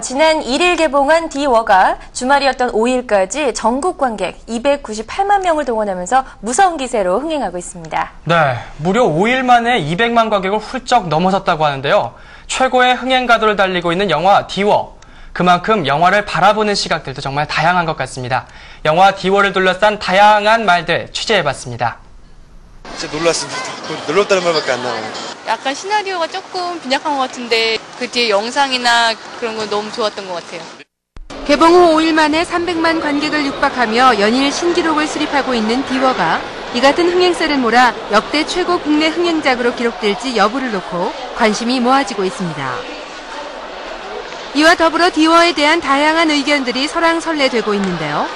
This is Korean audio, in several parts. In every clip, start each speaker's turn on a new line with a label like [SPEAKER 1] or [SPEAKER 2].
[SPEAKER 1] 지난 1일 개봉한 디워가 주말이었던 5일까지 전국 관객 298만 명을 동원하면서 무서운 기세로 흥행하고 있습니다.
[SPEAKER 2] 네, 무려 5일 만에 200만 관객을 훌쩍 넘어섰다고 하는데요. 최고의 흥행 가도를 달리고 있는 영화 디워. 그만큼 영화를 바라보는 시각들도 정말 다양한 것 같습니다. 영화 디워를 둘러싼 다양한 말들 취재해봤습니다.
[SPEAKER 3] 진짜 놀랐습니다. 놀랍다는 말밖에 안 나와요.
[SPEAKER 4] 약간 시나리오가 조금 빈약한 것 같은데 그 뒤에 영상이나 그런 건 너무 좋았던 것 같아요.
[SPEAKER 5] 개봉 후 5일 만에 300만 관객을 육박하며 연일 신기록을 수립하고 있는 디워가 이 같은 흥행세를 몰아 역대 최고 국내 흥행작으로 기록될지 여부를 놓고 관심이 모아지고 있습니다. 이와 더불어 디워에 대한 다양한 의견들이 설왕설래되고 있는데요.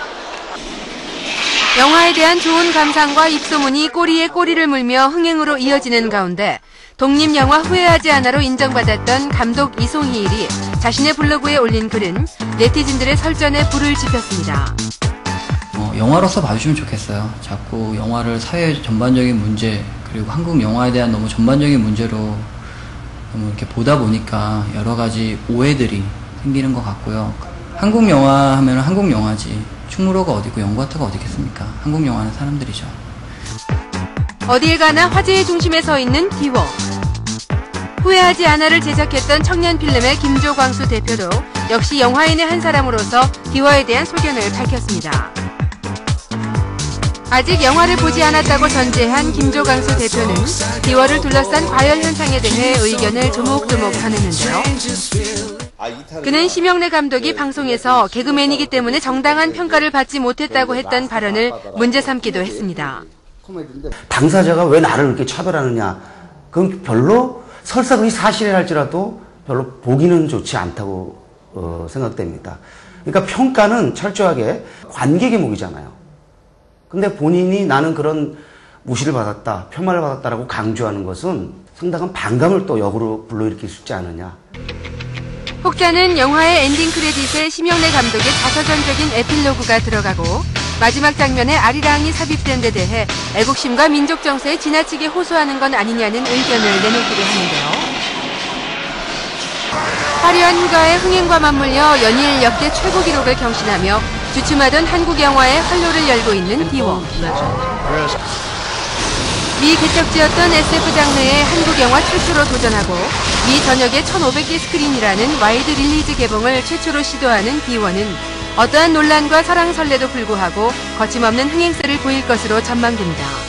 [SPEAKER 5] 영화에 대한 좋은 감상과 입소문이 꼬리에 꼬리를 물며 흥행으로 이어지는 가운데 독립영화 후회하지 않아로 인정받았던 감독 이송희일이 자신의 블로그에 올린 글은 네티즌들의 설전에 불을 지폈습니다.
[SPEAKER 6] 어, 영화로서 봐주시면 좋겠어요. 자꾸 영화를 사회 전반적인 문제 그리고 한국 영화에 대한 너무 전반적인 문제로 너무 이렇게 보다 보니까 여러 가지 오해들이 생기는 것 같고요. 한국 영화 하면 한국 영화지 충무로가 어디고 영과터가 어디겠습니까? 한국 영화는 사람들이죠.
[SPEAKER 5] 어딜 가나 화제의 중심에 서 있는 디워. 후회하지 않아를 제작했던 청년 필름의 김조광수 대표도 역시 영화인의 한 사람으로서 디워에 대한 소견을 밝혔습니다. 아직 영화를 보지 않았다고 전제한 김조광수 대표는 디워를 둘러싼 과열 현상에 대해 의견을 조목조목 전했는데요. 그는 심영래 감독이 방송에서 개그맨이기 때문에 정당한 평가를 받지 못했다고 했던 발언을 문제 삼기도 했습니다.
[SPEAKER 7] 당사자가 왜 나를 그렇게 차별하느냐. 그건 별로 설사 그게 사실이랄지라도 별로 보기는 좋지 않다고 어, 생각됩니다. 그러니까 평가는 철저하게 관객의 몫이잖아요. 근데 본인이 나는 그런 무시를 받았다, 폄하를 받았다라고 강조하는 것은 상당한 반감을 또 역으로 불러일으킬 수 있지 않느냐.
[SPEAKER 5] 혹자는 영화의 엔딩 크레딧에 심형래 감독의 자서전적인 에필로그가 들어가고 마지막 장면에 아리랑이 삽입된 데 대해 애국심과 민족 정서에 지나치게 호소하는 건 아니냐는 의견을 내놓기도 하는데요. 화려한 휴가의 흥행과 맞물려 연일 역대 최고 기록을 경신하며 주춤하던 한국 영화의 활로를 열고 있는 디워. 미개척지였던 SF 장르에 한국 영화 최초로 도전하고 미 전역의 1,500개 스크린이라는 wide release 개봉을 최초로 시도하는 디워는 어떠한 논란과 설왕설래도 불구하고 거침없는 흥행세를 보일 것으로 전망됩니다.